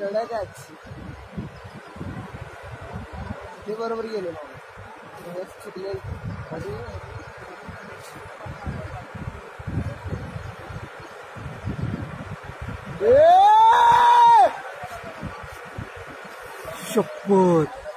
चढायची ते बरोबर गेले मग चुकले शपथ